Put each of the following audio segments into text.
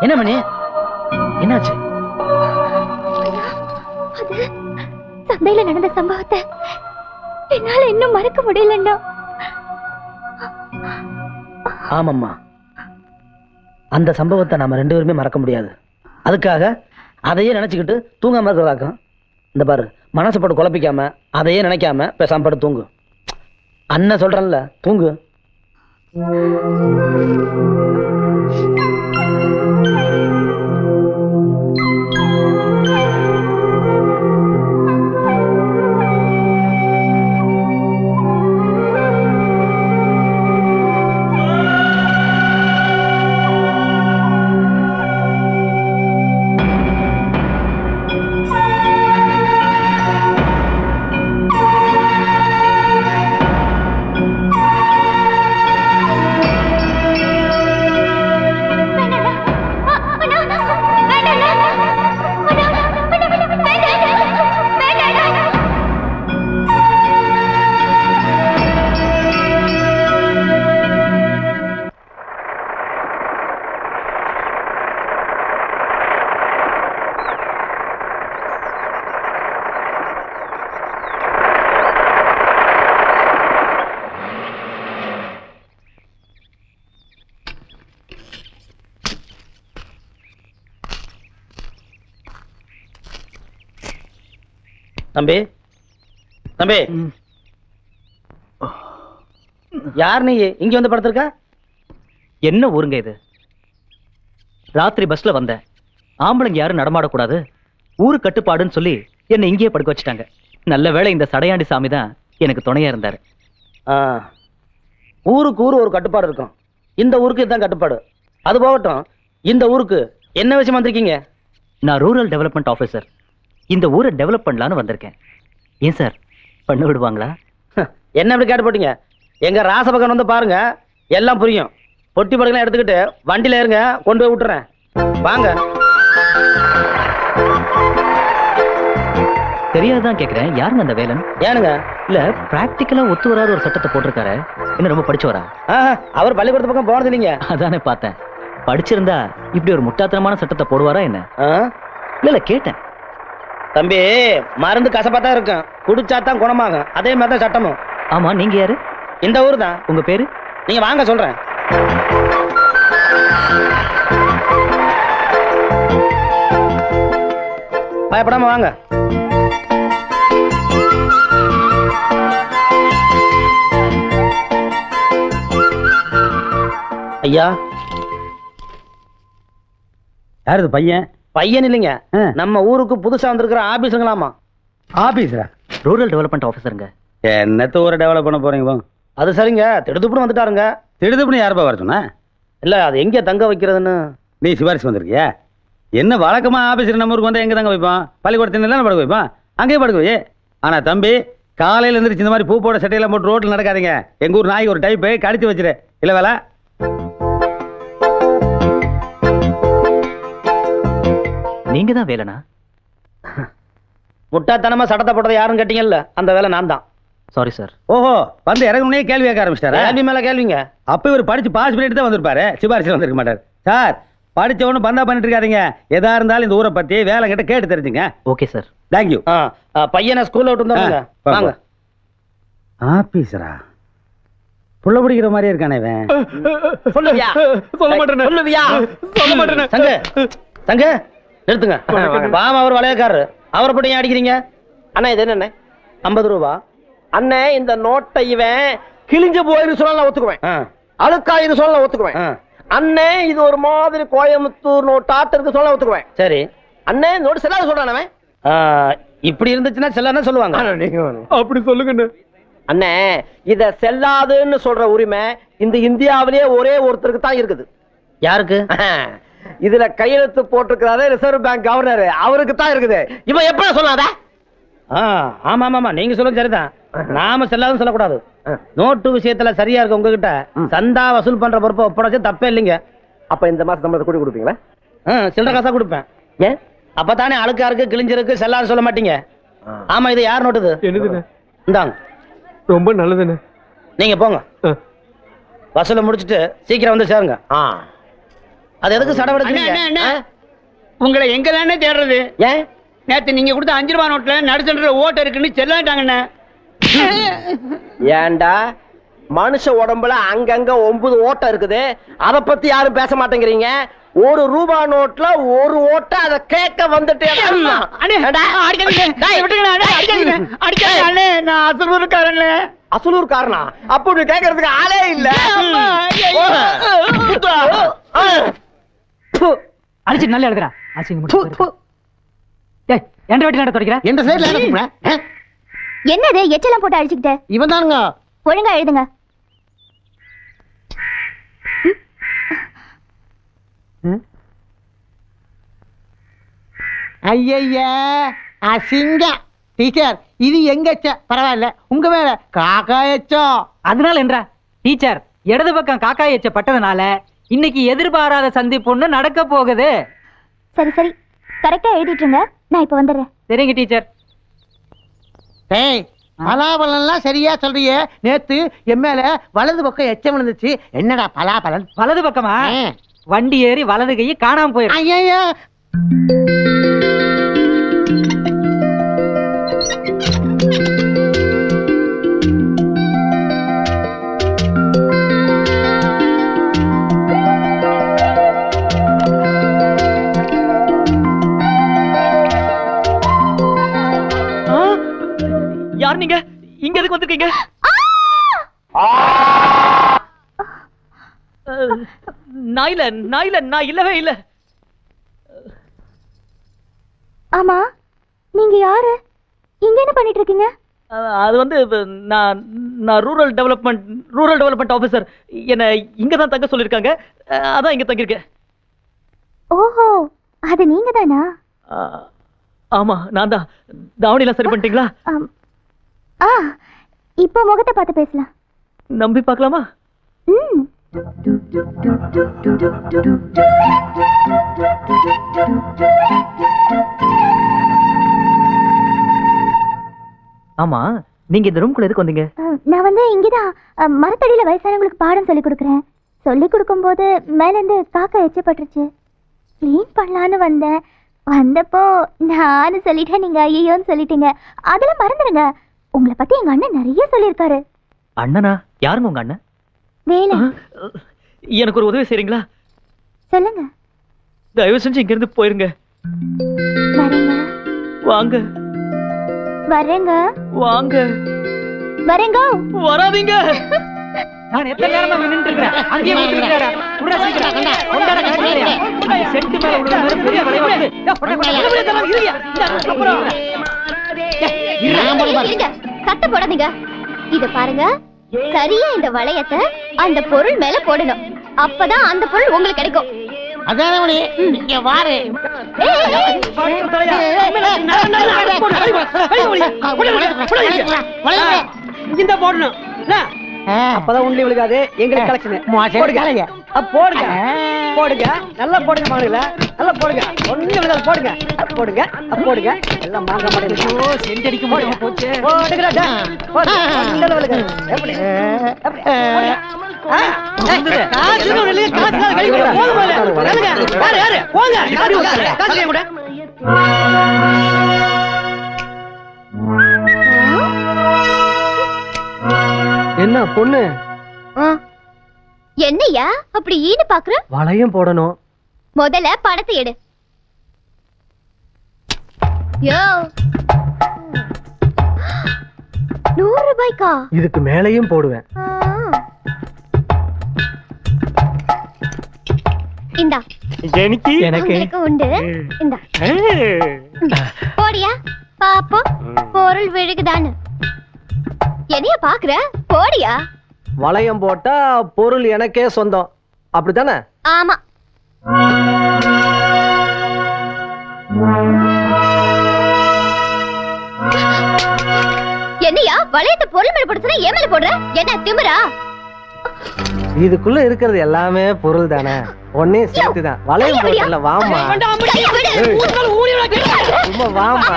என்ன மணி என்னாச்சு? சந்தையில நடந்த சம்பவத்தை என்னால இன்னும் மறக்க முடியலண்ணா. ஆமாம்மா. அந்த சம்பவத்தை நாம ரெண்டு பேருமே மறக்க முடியாது. அதுக்காக அதையே நினைச்சுக்கிட்டு தூங்காம இருக்கிறதாக்கும் இந்த பாரு மனசு போட்டு குழப்பிக்காம அதையே நினைக்காம பேசாம படுத்து தூங்கு. அண்ணன் சொல்றேன்ல தூங்கு. தம்பி? தம்பி? யார் நீ? இங்க வந்து படுத்திருக்க? என்ன ஊருங்க இது? ராத்திரி பஸ்ல வந்தேன். ஆம்பளைங்க யாரும் நடமாடக்கூடாது. ஊரு கட்டுப்பாடுன்னு சொல்லி என்னை இங்கேயே படுக்க வச்சுட்டாங்க. நல்ல வேளை இந்த சடையாண்டி சாமி தான் எனக்கு துணையா இருந்தாரு. ஊருக்கு ஊரு ஒரு கட்டுப்பாடு இருக்கும். இந்த ஊருக்கு இதுதான் கட்டுப்பாடு. அது போகட்டும். இந்த ஊருக்கு என்ன விஷயம் வந்திருக்கீங்க? நான் ரூரல் டெவலப்மெண்ட் ஆஃபீஸர். இந்த ஊரை டெவலப் பண்ணலான்னு வந்திருக்கேன். ஏன் சார்? பண்ண விடுவாங்களா? என்ன இப்படி கேட்டு போட்டீங்க? எங்க ராசபகன் வந்து பாருங்க எல்லாம் புரியும். பொட்டி படுக்கலாம் எடுத்துக்கிட்டு வண்டியில இருங்க கொண்டு போய் விட்டுறேன். வாங்க. தெரியாதுதான் கேக்குறேன். யாருங்க அந்த வேலன்? ஏனுங்க? இல்ல பிராக்டிக்கலா ஒத்து வராத ஒரு சட்டத்தை போட்டிருக்காரு. என்ன ரொம்ப படிச்சவரா? அவர் பள்ளிக்கூடத்து பக்கம் போனது இல்லைங்க. அதானே பார்த்தேன். படிச்சிருந்தா இப்படி ஒரு முட்டாத்தனமான சட்டத்தை போடுவாரா என்ன? இல்ல இல்ல கேட்டேன். தம்பி மருந்து கசப்பா தான் இருக்கும். குடிச்சா தான் குணமாகும். அதே மாதிரி தான் சட்டமும். ஆமா நீங்க யாரு? இந்த ஊர் தான் உங்க பேரு? நீங்க வாங்க சொல்றேன். பயப்படாம வாங்க. ஐயா. யார் இது பையன்? பையன் இல்லைங்க. ஆ. நம்ம ஊருக்கு புதுசா வந்திருக்கிற ஆபீஸுங்களாமா. ஆபீஸரா ரூரல் டெவலப்மெண்ட் ஆஃபீஸருங்க. என்னத்த ஊரை டெவலப் பண்ண போறீங்க அது சரிங்க. திடுதுப்புன்னு வந்துட்டாருங்க. திடுதுப்புன்னு யாருப்பா வர சொன்னா? இல்ல அது எங்க தங்க வைக்கிறதுன்னு. நீ சிபாரிசு வந்திருக்கியா? என்ன வழக்கமா ஆபீஸர் நம்ம ஊருக்கு வந்தா எங்க தங்க வைப்பான் பள்ளிக்கூடத்தில் தானே படுக்க வைப்பான் அங்கேயே படுக்க வை. ஆனா தம்பி காலையில எந்திரிச்சு இந்த மாதிரி பூ போட சட்டையெல்லாம் போட்டு ரோட்ல நடக்காதீங்க. எங்க ஊர் நாய்க்கு ஒரு டைப்பு கடிச்சு வச்சிரு. இல்ல வேலை? நீங்க தான் வேலனா? முட்டாத்தனமா சட்டத்தை போட்டதை யாரும் கேட்டீங்கல்ல? அந்த வேலை நான் தான் சாரி சார் ஓஹோ வந்து இறங்குனே கேள்வி கேட்க ஆரம்பிச்சிட்டாரா? கேள்வி மேல கேள்விங்க. அப்ப இவர் படிச்சு பாஸ் பண்ணிட்டு தான் வந்திருப்பாரு. சிபாரிசு வந்திருக்க மாட்டார். சார் படிச்சவனு பந்தா பண்ணிட்டு இருக்காதீங்க. எதா இருந்தாலும் இந்த ஊரை பத்தி வேலை கிட்ட கேட்டு தெரிஞ்சுங்க. ஓகே சார் தேங்க்யூ பையனை ஸ்கூல்ல விட்டு வந்தாங்க ஆ, வாங்க. ஆபீசரா புள்ள பிடிக்கிற மாதிரியே இருக்கானே இவன். சொல்லுவியா? சொல்ல மாட்டேன். சொல்லுவியா? சொல்ல மாட்டேன். சங்க சங்க. நிறுத்துங்க. பாவம் அவர் வளையக்காரரு. அவரை போட்டு ஏன் அடிக்கிறீங்க? அண்ணா இது என்னண்ணே? ஐம்பது ரூபா. அண்ணே இந்த நோட்டை இவன் கிழிஞ்சு போயிரு சொல்ல நான் ஒத்துக்குவேன். அழுக்காயிரு சொல்ல நான் ஒத்துக்குவேன். அண்ணே இது ஒரு மாதிரி கோயம்புத்தூர் நோட்டாட்டு இருக்கு சொல்ல ஒத்துக்குவேன். சரி. அண்ணே இந்த நோட்டு செல்லாத சொல்றான் அவன். ஆ, இப்படி இருந்துச்சுன்னா செல்லன்னு சொல்லுவாங்க. அப்படி சொல்லுங்க அண்ணே இத செல்லாதுன்னு சொல்ற உரிமை இந்த இந்தியாவிலேயே ஒரே ஒருத்தருக்கு தான் இருக்குது. யாருக்கு? இதுல கையெழுத்து போட்டிருக்கிறாரு ரிசர்வ் பேங்க் கவர்னர் அவருக்கு தான் இருக்குது. இவன் எப்ப சொல்லாத ஆ, ஆமா ஆமா ஆமா. நீங்க சொல்லுங்க சரிதான். நாம செல்லாதுன்னு சொல்லக்கூடாது. நோட்டு விஷயத்துல சரியா இருக்கு உங்ககிட்ட சந்தா வசூல் பண்ற பொறுப்பை ஒப்படைச்சு தப்பே இல்லைங்க. அப்ப இந்த மாசம் சம்பளத்தை கூட்டி கொடுப்பீங்களா? ஆ, சில்லறை காசா கொடுப்பேன். ஏன் அப்பதானே அழுக்கா இருக்கு கிழிஞ்சிருக்கு செல்லாரு சொல்ல மாட்டீங்க. ஆமா இது யார் நோட்டுது என்னதுண்ணே? இந்தாங்க. ரொம்ப நல்லதுண்ணே. நீங்க போங்க. வசூலை முடிச்சிட்டு சீக்கிரம் வந்து சேருங்க. ஆ. அது எதுக்கு சடவெடுக்கிறீங்க. உங்களை எங்க தானே தேடுறது? ஏன் நேத்து நீங்க கொடுத்த அஞ்சு ரூபா நோட்ல நடுசன்ற ஓட்ட இருக்குன்னு செல்லாட்டாங்கண்ணே. ஏன்டா? மனுஷ உடம்புல அங்கங்க ஒன்பது ஓட்டை இருக்குது. அத பத்தி யாரும் பேச மாட்டேங்கிறீங்க. ஒரு ரூபா நோட்ல ஒரு ஓட்டை அத கேட்க வந்துட்டு அண்ணே அடிக்காதீங்க. டேய். விட்டுருங்க அண்ணே அடிக்காதீங்க. அடிக்காதீங்க அண்ணே. நான் அசலூருக்காரண்ணே. அசலூர் காரணா அப்ப நீ கேட்கறதுக்கு ஆளே இல்ல அம்மா, ஐயோ. குத்துடா. ஆ. அடிச்சு நல்லா எழுதுறா அசிங்க டேய் எந்த வெட்டி நட எந்த சைடுல என்னது எச்செல்லாம் போட்டு அடிச்சுக்கிட்டு? இவன் தானுங்க ஒழுங்கா எழுதுங்க. ஐயய்யா டீச்சர் இது எங்க எச்ச? பரவாயில்ல. உங்க மேல காக்கா எச்சம். அதனால என்றா? டீச்சர் இடது பக்கம் காக்காய் எச்ச பட்டதுனால இன்னைக்கு எதிர்பாராத சந்திப்பு நடக்க போகுது. சரி சரி. கரெக்டா எழுதிட்டுருங்க. நான் இப்ப வந்துடுறேன். சரிங்க டீச்சர் டேய் பலாபலன்லாம் சரியா சொல்றியே. நேத்து என் மேல வலது பக்கம் எச்சம் விழுந்துச்சு. என்னடா பலாபலன்? வலது பக்கமா. வண்டி ஏறி வலது கை காணாம போயிரு. ஐயய்யா நான் இல்ல நான் இல்ல நான் இல்லவே இல்ல. ஆமா நீங்க யாரு? இங்க என்ன பண்ணிட்டு இருக்கீங்க அது வந்து நான் நான் rural development rural development officer என்ன இங்க தான் தங்க சொல்லிருக்காங்க. அதான் இங்க தங்கியிருக்கேன். ஓஹோ அது நீங்க தானா? அஹ், ஆமா நான் தான். தாவணிலாம் சரி பண்ணிட்டீங்களா. ஆ இப்போ முகத்தை பார்த்து பேசலாம். நம்பி பார்க்கலாமா? ஆமா நீங்க இந்த ரூம்குள்ள எதுக்கு வந்தீங்க? நான் வந்து இங்கதான் மரத்தடியில வயசானவங்களுக்கு பாடம் சொல்லி கொடுக்குறேன். சொல்லி கொடுக்கும்போது மேல இருந்து காக்கா எச்சப்பட்டுருச்சு. க்ளீன் பண்ணலான்னு வந்தேன். வந்தப்போ நானும் சொல்லிட்டேன் நீங்க ஐயோன்னு சொல்லிட்டீங்க. அதெல்லாம் மறந்துடுங்க. உங்களை பத்தி எங்க அண்ணன் நிறைய சொல்லியிருக்காரு அண்ணனா யாருங்க உங்க அண்ணன் வேலை எனக்கு ஒரு உதவி செய்றீங்களா சொல்லுங்க தயவு செஞ்சு இங்க இருந்து போயிருங்க வரேங்க வாங்க வரேங்க வாங்க வரேங்க வராதீங்க நான் எத்தனை நேரமா நின்னுட்டு இருக்கிறேன் அங்கேயே விட்டுருக்கா உடனே சீக்கிரம் கொண்டாட கட்டியா செட்டு மேல மாதிரி பெரிய கொண்டா, கொண்டா, கொண்டா, கொண்டா, கொண்டா, இருயா. இந்தா, அப்புறம். கத்த போடாதீங்க. இத பாருங்க. சரியா இந்த வளையத்தை அந்த பொருள் மேல போடணும். அப்பதான் அந்த பொருள் உங்களுக்கு கிடைக்கும். அதான இங்க வாரு. இந்த போடணும். அப்பதான் உண்டி விழுகாது. எங்களுக்கு கலெக்ஷன் போடுங்க. போடுங்க. நல்லா போடுங்க மகள. நல்லா போடுங்க. ஒண்ணு போடுங்க. போடுங்க. போடுங்க. எல்லாம் மாங்க மாட்டேங்குது சென்ட் அடிக்க முடியாம போச்சு. போடுங்கடா எப்படி. என்ன பொண்ணு? ஆ. என்னய்யா அப்படி ஈடு பாக்குற? வளையம் போடணும். முதல்ல பணத்தை எடு. யோ. நூறு ரூபாய்க்கா? இதுக்கு மேலையும் போடுவேன். இந்தா. எனக்கு எனக்கு? உங்களுக்கு உண்டு. இந்தா. போடியா? பாப்போம். பொருள் விழுகுதான்னு. என்னைய பாக்குற? போடியா? வளையம் போட்டா பொருள் எனக்கே சொந்தம் அப்படித்தானே ஆமா என்னையா வளையத்தை பொருள் மேல போடுச்சுன்னா ஏன் மேல போடுற என்ன திமிரா இதுக்குள்ள இருக்கிறது எல்லாமே பொருள் தானே ஒன்னையும் சேர்த்து தான் வளையம் போட்டல வாமா சும்மா வாமா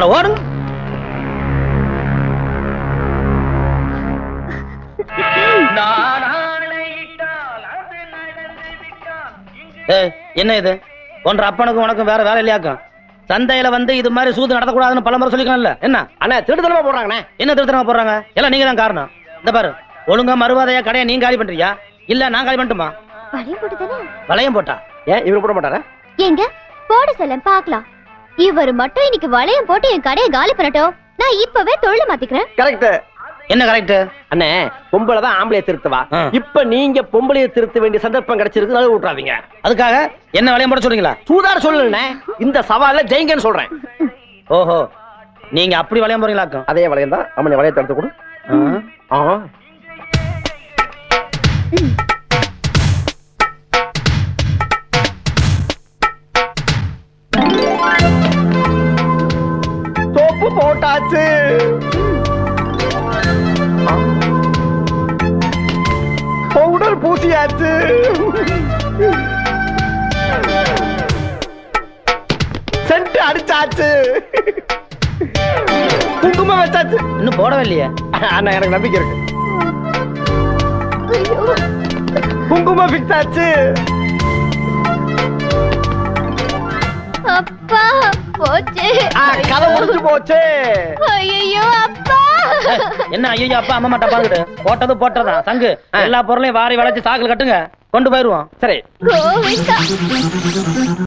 அட ஓடுங்க. என்ன இது? போன்ற அப்பனுக்கும் உனக்கும் வேற வேலை இல்லையாக்கும்? சந்தையில வந்து இது மாதிரி சூது நடத்தக்கூடாதுன்னு பல முறை சொல்லிக்கலாம்ல. என்ன? அண்ணா திருடுதலமா போடுறாங்கண்ணே. என்ன திருத்தனமா போடுறாங்க? எல்லாம் நீங்க தான் காரணம். இந்த பாரு ஒழுங்கா மறுவாதையா கடையை நீங்க காலி பண்றியா? இல்ல நான் காலி பண்ணட்டுமா? வளையம் போட்டா? ஏன் இவர் போட மாட்டாரா? எங்க போட சொல்ல பாக்கலாம் இவர் மட்டும் இன்னைக்கு வளையம் போட்டு என் கடையை காலி பண்ணட்டும். நான் இப்பவே தொழில மாத்திக்கிறேன். கரெக்ட் என்ன கரெக்ட் அண்ணே பொம்பளை தான் ஆம்பளைய திருத்துவா. இப்ப நீங்க பொம்பளைய திருத்த வேண்டிய சந்தர்ப்பம் கிடைச்சிருக்கு நழுவ விட்டுறாதீங்க அதுக்காக என்ன வளையம் போட சொல்றீங்களா? சூதார சொல்லுண்ணே இந்த சவால்ல ஜெயிங்கன்னு சொல்றேன். ஓஹோ நீங்க அப்படி வளையம் போறீங்களாக்கும் அதே வளையம் தான் அம்மனை வளையத்தை எடுத்து கொடு. ஆ. போட்டாச்சு பவுடர் பூசியாச்சு. சென்ட் அடிச்சாச்சு. குங்குமம் வச்சாச்சு. இன்னும் போடவே இல்லையே. அண்ணா எனக்கு நம்பிக்கை இருக்கு. குங்குமம் ஃபிக்ஸ் ஆச்சு. அப்பா போச்சு. கதை முடிஞ்சு போச்சு. ஐயோ அப்பா. என்ன ஐயோ அப்பா அம்மா மாட்டா பாத்துக்கிட்டு போட்டது போட்டதா? சங்கு. எல்லா பொருளையும் வாரி வளைச்சு சாக்குல கட்டுங்க. கொண்டு போயிருவோம் சரி.